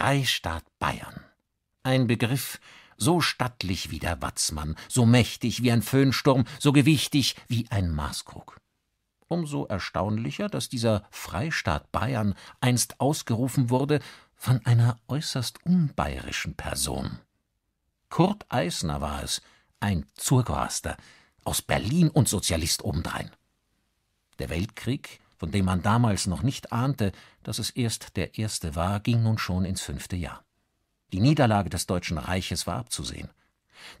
Freistaat Bayern. Ein Begriff, so stattlich wie der Watzmann, so mächtig wie ein Föhnsturm, so gewichtig wie ein Maßkrug. Umso erstaunlicher, dass dieser Freistaat Bayern einst ausgerufen wurde von einer äußerst unbayerischen Person. Kurt Eisner war es, ein Zurgorster, aus Berlin und Sozialist obendrein. Der Weltkrieg, von dem man damals noch nicht ahnte, dass es erst der erste war, ging nun schon ins fünfte Jahr. Die Niederlage des Deutschen Reiches war abzusehen.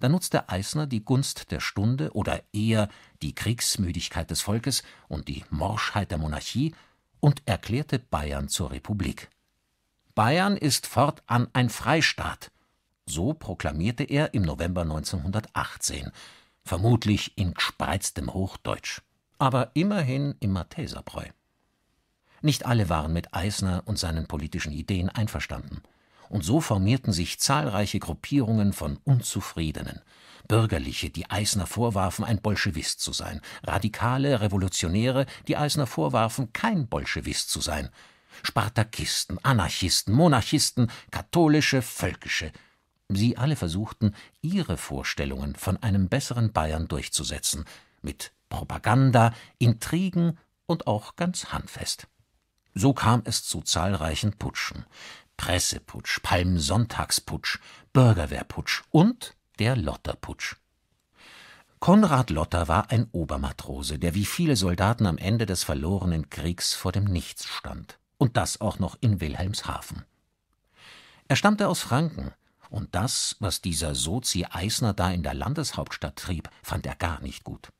Da nutzte Eisner die Gunst der Stunde oder eher die Kriegsmüdigkeit des Volkes und die Morschheit der Monarchie und erklärte Bayern zur Republik. Bayern ist fortan ein Freistaat. So proklamierte er im November 1918, vermutlich in gespreiztem Hochdeutsch, aber immerhin im Malteserbräu. Nicht alle waren mit Eisner und seinen politischen Ideen einverstanden und so formierten sich zahlreiche Gruppierungen von Unzufriedenen. Bürgerliche, die Eisner vorwarfen, ein Bolschewist zu sein, Radikale, Revolutionäre, die Eisner vorwarfen, kein Bolschewist zu sein, Spartakisten, Anarchisten, Monarchisten, katholische, völkische. Sie alle versuchten, ihre Vorstellungen von einem besseren Bayern durchzusetzen, mit Propaganda, Intrigen und auch ganz handfest. So kam es zu zahlreichen Putschen. Presseputsch, Palmsonntagsputsch, Bürgerwehrputsch und der Lotterputsch. Konrad Lotter war ein Obermatrose, der wie viele Soldaten am Ende des verlorenen Kriegs vor dem Nichts stand. Und das auch noch in Wilhelmshaven. Er stammte aus Franken, und das, was dieser Sozi Eisner da in der Landeshauptstadt trieb, fand er gar nicht gut.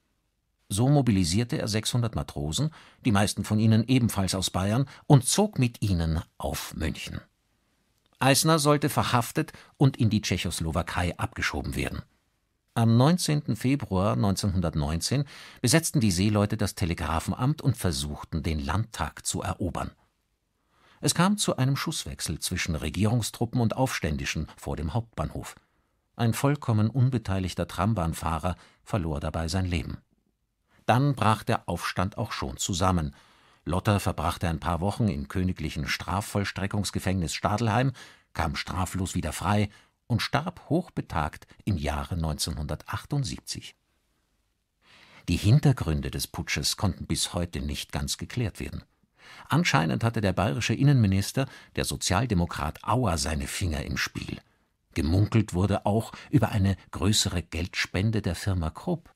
So mobilisierte er 600 Matrosen, die meisten von ihnen ebenfalls aus Bayern, und zog mit ihnen auf München. Eisner sollte verhaftet und in die Tschechoslowakei abgeschoben werden. Am 19. Februar 1919 besetzten die Seeleute das Telegrafenamt und versuchten, den Landtag zu erobern. Es kam zu einem Schusswechsel zwischen Regierungstruppen und Aufständischen vor dem Hauptbahnhof. Ein vollkommen unbeteiligter Trambahnfahrer verlor dabei sein Leben. Dann brach der Aufstand auch schon zusammen Lotter verbrachte ein paar Wochen im königlichen Strafvollstreckungsgefängnis Stadelheim, kam straflos wieder frei und starb hochbetagt im Jahre 1978. Die Hintergründe des Putsches konnten bis heute nicht ganz geklärt werden. Anscheinend hatte der bayerische Innenminister, der Sozialdemokrat Auer, seine Finger im Spiel. Gemunkelt wurde auch über eine größere Geldspende der Firma Krupp.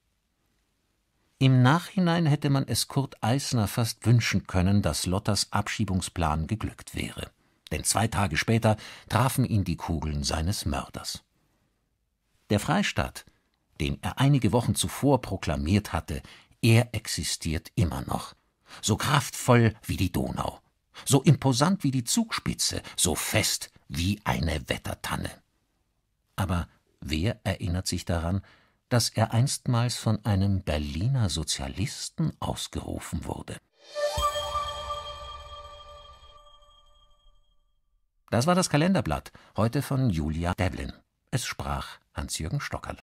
Im Nachhinein hätte man es Kurt Eisner fast wünschen können, dass Lotters Abschiebungsplan geglückt wäre. Denn zwei Tage später trafen ihn die Kugeln seines Mörders. Der Freistaat, den er einige Wochen zuvor proklamiert hatte, er existiert immer noch. So kraftvoll wie die Donau, so imposant wie die Zugspitze, so fest wie eine Wettertanne. Aber wer erinnert sich daran, dass er einstmals von einem Berliner Sozialisten ausgerufen wurde. Das war das Kalenderblatt, heute von Julia Devlin. Es sprach Hans-Jürgen Stockerl.